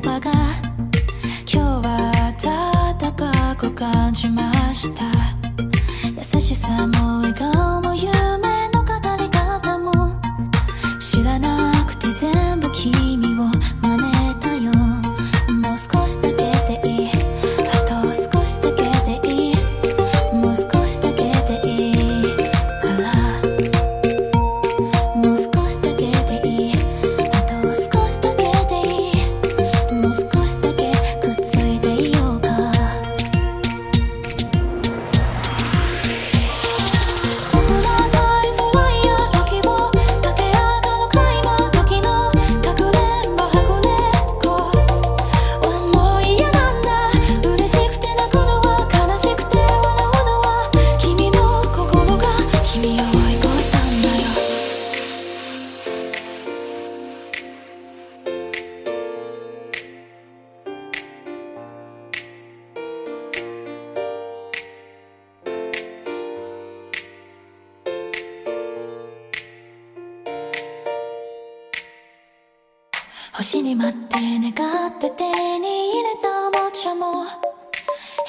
言葉が今日は暖かく感じました。優しさも笑顔も夢星に待って願って手に入れたおもちゃも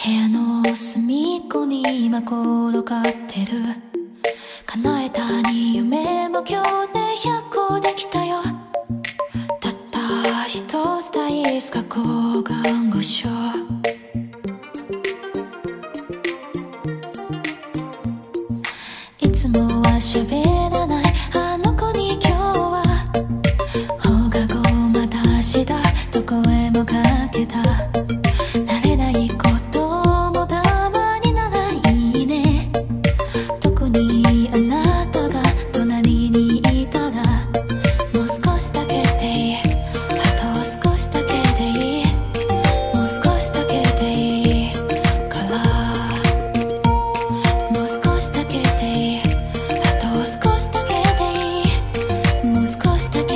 部屋の隅っこに今転がってる。叶えたに夢も今日で100個できたよ。たった一つ大すか抗がんご症いつもは喋り close to